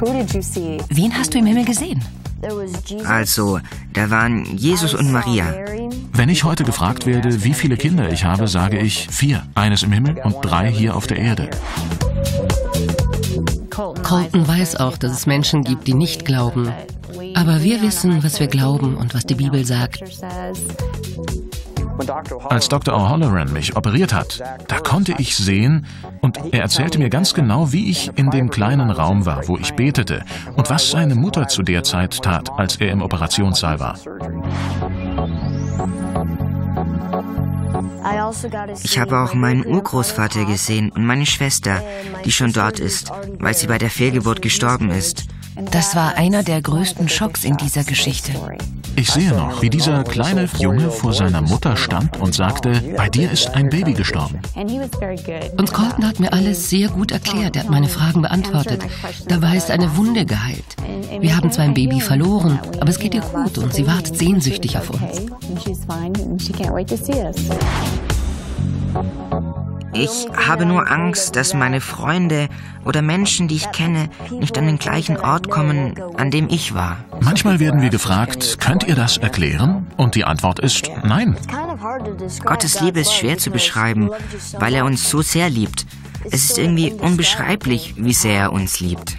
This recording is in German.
Wen hast du im Himmel gesehen? Also, da waren Jesus und Maria. Wenn ich heute gefragt werde, wie viele Kinder ich habe, sage ich vier. Eines im Himmel und drei hier auf der Erde. Colton weiß auch, dass es Menschen gibt, die nicht glauben. Aber wir wissen, was wir glauben und was die Bibel sagt. Als Dr. O'Halloran mich operiert hat, da konnte ich sehen und er erzählte mir ganz genau, wie ich in dem kleinen Raum war, wo ich betete und was seine Mutter zu der Zeit tat, als er im Operationssaal war. Ich habe auch meinen Urgroßvater gesehen und meine Schwester, die schon dort ist, weil sie bei der Fehlgeburt gestorben ist. Das war einer der größten Schocks in dieser Geschichte. Ich sehe noch, wie dieser kleine Junge vor seiner Mutter stand und sagte, bei dir ist ein Baby gestorben. Und Colton hat mir alles sehr gut erklärt. Er hat meine Fragen beantwortet. Dabei ist eine Wunde geheilt. Wir haben zwar ein Baby verloren, aber es geht ihr gut und sie wartet sehnsüchtig auf uns. Ich habe nur Angst, dass meine Freunde oder Menschen, die ich kenne, nicht an den gleichen Ort kommen, an dem ich war. Manchmal werden wir gefragt, könnt ihr das erklären? Und die Antwort ist nein. Gottes Liebe ist schwer zu beschreiben, weil er uns so sehr liebt. Es ist irgendwie unbeschreiblich, wie sehr er uns liebt.